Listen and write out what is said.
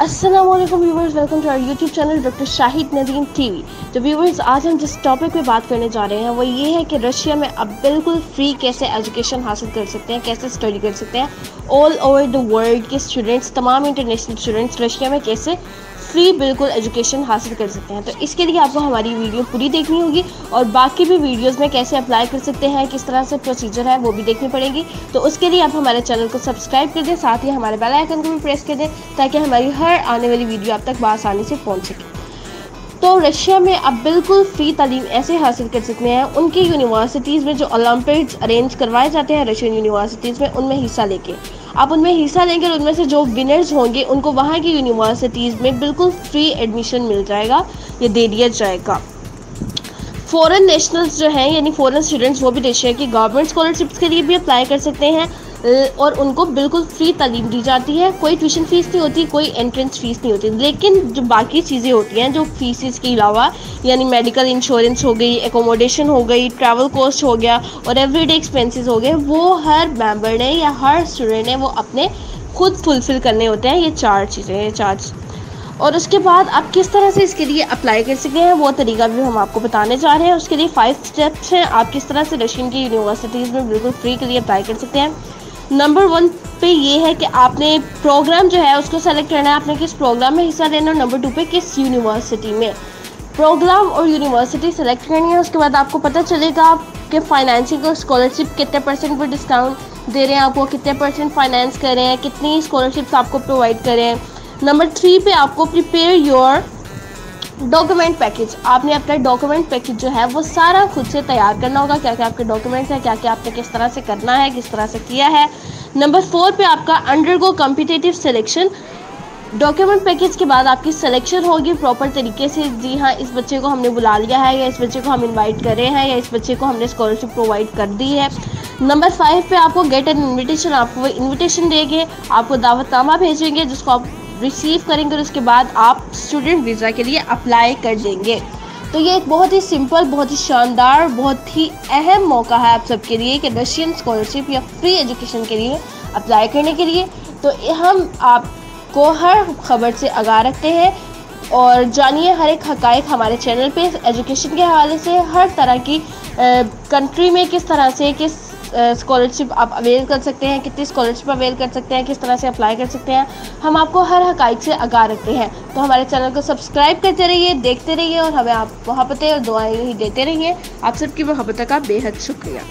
Aslam viewers welcome to our YouTube channel doctor Shahid Nadeem TV तो viewers आज हम जिस टॉपिक पे बात करने जा रहे हैं, वो ये है कि रशिया में अब बिल्कुल फ्री कैसे एजुकेशन हासिल कर सकते हैं, कैसे स्टडी कर सकते हैं? ऑल ओवर द वर्ल्ड के स्टूडेंट्स तमाम इंटरनेशनल स्टूडेंट्स रशिया में कैसे फ्री बिल्कुल एजुकेशन हासिल कर सकते हैं। तो इसके लिए आपको हमारी वीडियो पूरी देखनी होगी और बाकी भी वीडियोस में कैसे अप्लाई कर सकते हैं, किस तरह से प्रोसीजर है, वो भी देखनी पड़ेगी। तो उसके लिए आप हमारे चैनल को सब्सक्राइब कर दें, साथ ही हमारे बेल आइकन को भी प्रेस कर दें, ताकि हमारी हर आने वाली वीडियो आप तक बसानी से पहुँच सके। तो रशिया में आप बिल्कुल फ्री तालीम ऐसे हासिल कर सकते हैं, उनकी यूनिवर्सिटीज़ में जो ओलंपिक्स अरेंज करवाए जाते हैं रशियन यूनिवर्सिटीज़ में, उनमें हिस्सा लेके। आप उनमें हिस्सा लेंगे और उनमें से जो विनर्स होंगे, उनको वहाँ की यूनिवर्सिटीज़ में बिल्कुल फ्री एडमिशन मिल जाएगा, या दे दिया जाएगा। फ़ॉरन नेशनल्स जो हैं, यानी फॉरेन स्टूडेंट्स वो भी देश की गवर्नमेंट स्कॉलरशिप्स के लिए भी अप्लाई कर सकते हैं। और उनको बिल्कुल फ्री तालीम दी जाती है। कोई ट्यूशन फ़ीस नहीं होती, कोई एंट्रेंस फ़ीस नहीं होती। लेकिन जो बाकी चीज़ें होती हैं, जो फीसिस के अलावा, यानी मेडिकल इंश्योरेंस हो गई एकोमोडेशन हो गई ट्रैवल कॉस्ट हो गया, और एवरीडे एक्सपेंसेस हो गए, वो हर मेंबर ने या हर स्टूडेंट ने वो अपने खुद फुलफ़िल करने होते हैं। ये चार चीज़ें ये चार और उसके बाद आप किस तरह से इसके लिए अप्लाई कर सकते हैं, वो तरीका भी हम आपको बताने जा रहे हैं। उसके लिए फाइव स्टेप्स हैं। आप किस तरह से रशियन की यूनिवर्सिटीज़ में बिल्कुल फ्री के लिए अप्लाई कर सकते हैं। नंबर वन पे ये है कि आपने प्रोग्राम जो है, उसको सेलेक्ट करना है। आपने किस प्रोग्राम में हिस्सा लेना है नंबर टू पे किस यूनिवर्सिटी में। प्रोग्राम और यूनिवर्सिटी सेलेक्ट करनी है, उसके बाद आपको पता चलेगा कि फाइनेंसिंग और स्कॉलरशिप कितने परसेंट पर डिस्काउंट दे रहे हैं आपको, कितने परसेंट फाइनेंस कर रहे हैं, कितनी स्कॉलरशिप्स आपको प्रोवाइड कर रहे हैं। नंबर थ्री पे आपको प्रिपेयर योर डॉक्यूमेंट पैकेज आपने अपना डॉक्यूमेंट पैकेज जो है, वो सारा खुद से तैयार करना होगा क्या क्या आपके डॉक्यूमेंट्स हैं क्या क्या आपने किस तरह से करना है, किस तरह से किया है। नंबर फोर पे आपका undergo competitive selection document package के बाद आपकी सिलेक्शन होगी प्रॉपर तरीके से। जी हाँ इस बच्चे को हमने बुला लिया है, या इस बच्चे को हम इनवाइट कर रहे हैं, या इस बच्चे को हमने स्कॉलरशिप प्रोवाइड कर दी है। नंबर फाइव पे आपको गेट एन इनविटेशन आपको इन्विटेशन देंगे, आपको दावतनामा भेजेंगे, जिसको आप रिसीव करेंगे और उसके बाद आप स्टूडेंट वीज़ा के लिए अप्लाई कर देंगे। तो ये एक बहुत ही सिंपल बहुत ही शानदार, बहुत ही अहम मौका है आप सबके लिए कि रशियन स्कॉलरशिप या फ्री एजुकेशन के लिए अप्लाई करने के लिए। तो हम आपको हर खबर से आगा रखते हैं और जानिए हर एक हकाइक हमारे चैनल पे एजुकेशन के हवाले से हर तरह की कंट्री में किस तरह से, किस स्कॉलरशिप आप अवेल कर सकते हैं, कितनी स्कॉलरशिप अवेल कर सकते हैं, किस तरह से अप्लाई कर सकते हैं, हम आपको हर हकाइक से आगा रखते हैं। तो हमारे चैनल को सब्सक्राइब करते रहिए, देखते रहिए और हमें आप मोहब्बतें और दुआएँ ही देते रहिए। आप सबकी मोहब्बत का बेहद शुक्रिया।